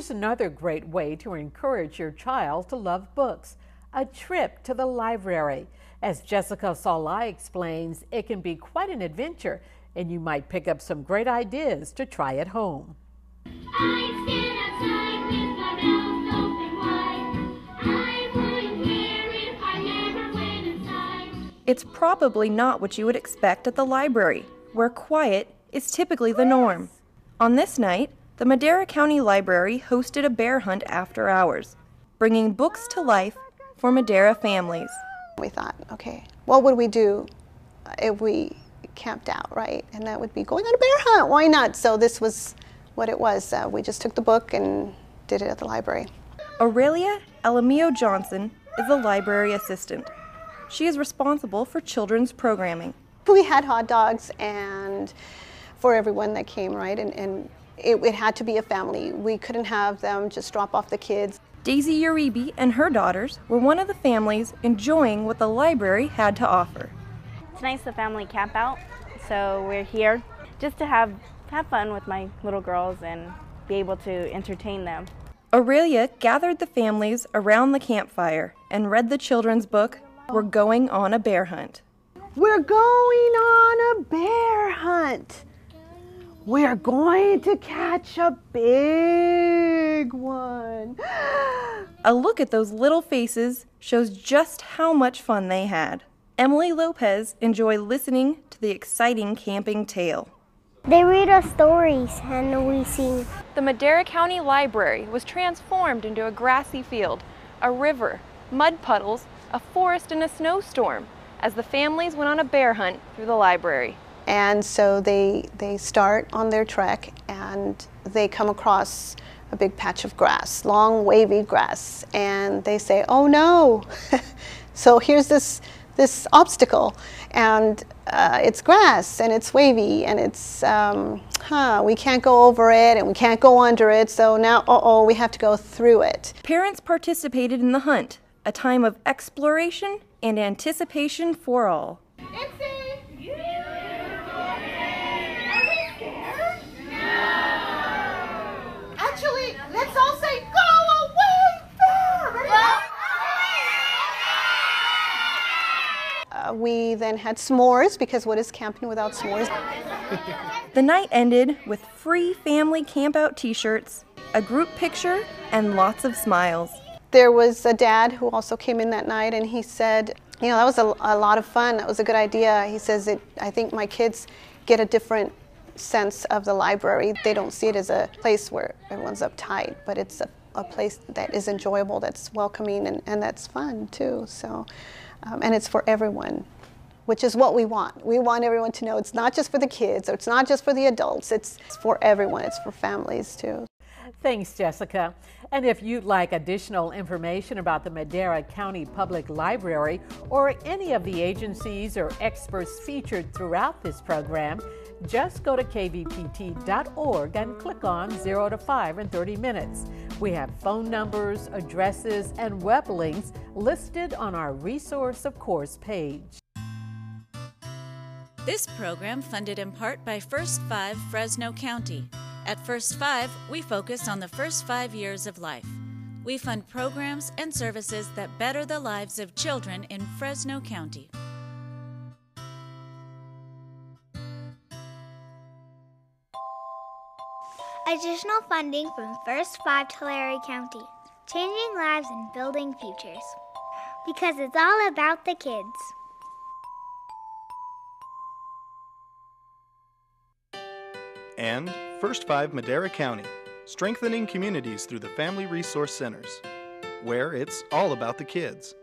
Here's another great way to encourage your child to love books a trip to the library. As Jessica Sala explains, it can be quite an adventure, and you might pick up some great ideas to try at home. It's probably not what you would expect at the library, where quiet is typically the norm. On this night, the Madera County Library hosted a bear hunt after hours, bringing books to life for Madera families. We thought, okay, what would we do if we camped out, right? And that would be going on a bear hunt. Why not? So this was what it was. Uh, we just took the book and did it at the library. Aurelia Elamio Johnson is the library assistant. She is responsible for children's programming. We had hot dogs and for everyone that came, right? And, and it, it had to be a family. We couldn't have them just drop off the kids. Daisy Uribe and her daughters were one of the families enjoying what the library had to offer. It's nice the family camp out, so we're here just to have have fun with my little girls and be able to entertain them. Oralia gathered the families around the campfire and read the children's book, We're Going on a Bear Hunt. We're going on a bear hunt. We're going to catch a big one. A look at those little faces shows just how much fun they had. Emily Lopez enjoyed listening to the exciting camping tale. They read us stories and we sing. The Madera County Library was transformed into a grassy field, a river, mud puddles, a forest, and a snowstorm as the families went on a bear hunt through the library. And so they, they start on their trek and they come across a big patch of grass, long wavy grass, and they say, oh no. so here's this, this obstacle and uh, it's grass and it's wavy and it's, um, huh, we can't go over it and we can't go under it, so now, uh oh, we have to go through it. Parents participated in the hunt, a time of exploration and anticipation for all. Actually, let's all say, go away there! Ready? Uh, we then had s'mores because what is camping without s'mores? The night ended with free family campout t shirts, a group picture, and lots of smiles. There was a dad who also came in that night and he said, you know, that was a, a lot of fun. That was a good idea. He says, it, I think my kids get a different sense of the library. They don't see it as a place where everyone's uptight, but it's a, a place that is enjoyable, that's welcoming, and, and that's fun too. So, um, and it's for everyone, which is what we want. We want everyone to know it's not just for the kids or it's not just for the adults, it's, it's for everyone, it's for families too. Thanks, Jessica. And if you'd like additional information about the Madera County Public Library or any of the agencies or experts featured throughout this program, just go to kvpt.org and click on 0 to 5 in 30 minutes. We have phone numbers, addresses, and web links listed on our Resource of Course page. This program funded in part by First Five Fresno County. At First Five, we focus on the first five years of life. We fund programs and services that better the lives of children in Fresno County. Additional funding from First Five Tulare County. Changing lives and building futures. Because it's all about the kids. And First Five Madera County, strengthening communities through the Family Resource Centers, where it's all about the kids.